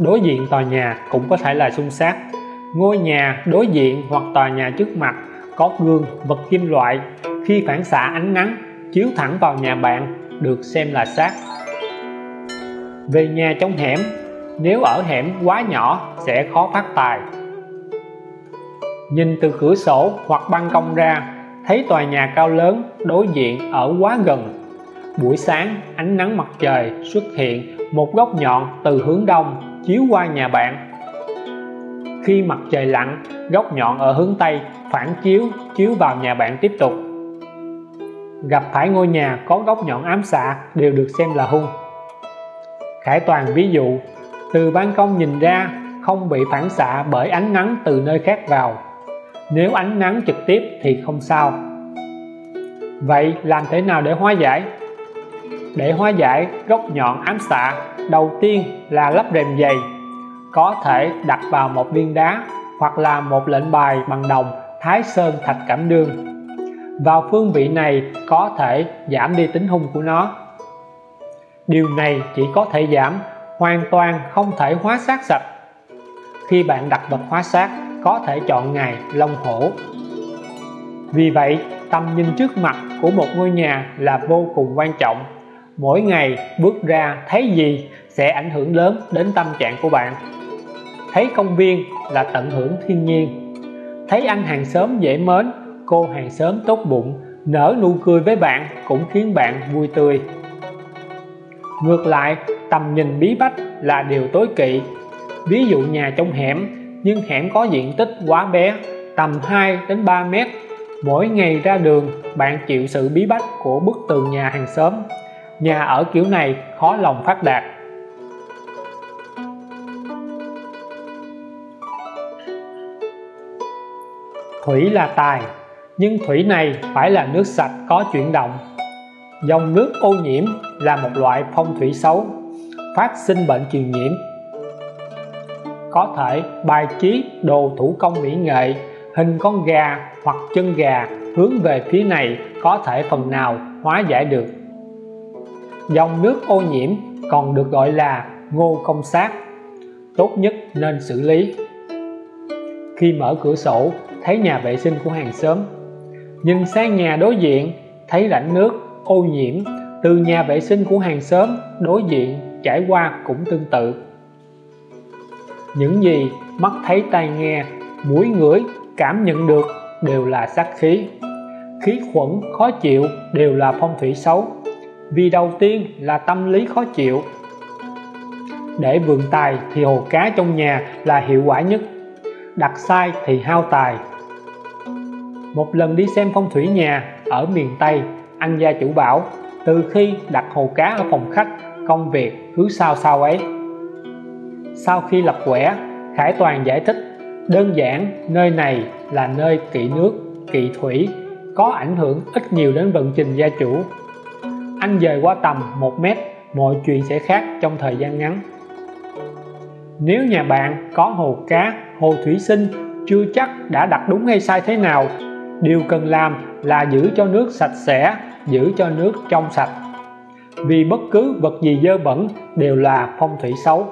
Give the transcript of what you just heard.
đối diện tòa nhà cũng có thể là xung sát ngôi nhà đối diện hoặc tòa nhà trước mặt có gương, vật kim loại. Khi phản xạ ánh nắng, chiếu thẳng vào nhà bạn, được xem là sát về nhà trong hẻm, nếu ở hẻm quá nhỏ sẽ khó phát tài. Nhìn từ cửa sổ hoặc ban công ra, thấy tòa nhà cao lớn, đối diện ở quá gần. Buổi sáng, ánh nắng mặt trời xuất hiện một góc nhọn từ hướng đông chiếu qua nhà bạn. Khi mặt trời lặn, góc nhọn ở hướng tây phản chiếu chiếu vào nhà bạn tiếp tục. Gặp phải ngôi nhà có góc nhọn ám xạ đều được xem là hung. Khải Toàn ví dụ, từ ban công nhìn ra không bị phản xạ bởi ánh nắng từ nơi khác vào. Nếu ánh nắng trực tiếp thì không sao. Vậy làm thế nào để hóa giải? Để hóa giải góc nhọn ám xạ, đầu tiên là lắp rèm dày có thể đặt vào một viên đá hoặc là một lệnh bài bằng đồng thái sơn thạch cảm đương vào phương vị này có thể giảm đi tính hung của nó. Điều này chỉ có thể giảm, hoàn toàn không thể hóa sát sạch. Khi bạn đặt vật hóa sát có thể chọn ngày long hổ. Vì vậy tầm nhìn trước mặt của một ngôi nhà là vô cùng quan trọng mỗi ngày bước ra thấy gì sẽ ảnh hưởng lớn đến tâm trạng của bạn. Thấy công viên là tận hưởng thiên nhiên. Thấy anh hàng xóm dễ mến, cô hàng xóm tốt bụng, nở nụ cười với bạn cũng khiến bạn vui tươi. Ngược lại, tầm nhìn bí bách là điều tối kỵ. Ví dụ nhà trong hẻm, nhưng hẻm có diện tích quá bé, tầm 2 đến 3 mét. Mỗi ngày ra đường, bạn chịu sự bí bách của bức tường nhà hàng xóm nhà ở kiểu này khó lòng phát đạt. Thủy là tài, nhưng thủy này phải là nước sạch có chuyển động. Dòng nước ô nhiễm là một loại phong thủy xấu, phát sinh bệnh truyền nhiễm. Có thể bài trí đồ thủ công mỹ nghệ, hình con gà hoặc chân gà hướng về phía này có thể phần nào hóa giải được dòng nước ô nhiễm còn được gọi là ngô công sát tốt nhất nên xử lý. Khi mở cửa sổ, thấy nhà vệ sinh của hàng xóm. Nhìn sang nhà đối diện, thấy rãnh nước ô nhiễm từ nhà vệ sinh của hàng xóm đối diện trải qua cũng tương tự. Những gì mắt thấy tai nghe, mũi ngửi, cảm nhận được đều là sát khí. Khí khuẩn, khó chịu đều là phong thủy xấu vì đầu tiên là tâm lý khó chịu. Để vườn tài thì hồ cá trong nhà là hiệu quả nhất. Đặt sai thì hao tài. Một lần đi xem phong thủy nhà ở miền Tây anh gia chủ bảo, từ khi đặt hồ cá ở phòng khách, công việc cứ sao sao ấy. Sau khi lập quẻ, Khải Toàn giải thích, đơn giản, nơi này là nơi kỵ nước, kỵ thủy, có ảnh hưởng ít nhiều đến vận trình gia chủ anh dời qua tầm 1 mét, mọi chuyện sẽ khác trong thời gian ngắn. Nếu nhà bạn có hồ cá, hồ thủy sinh, chưa chắc đã đặt đúng hay sai thế nào, điều cần làm là giữ cho nước sạch sẽ, giữ cho nước trong sạch. Vì bất cứ vật gì dơ bẩn đều là phong thủy xấu.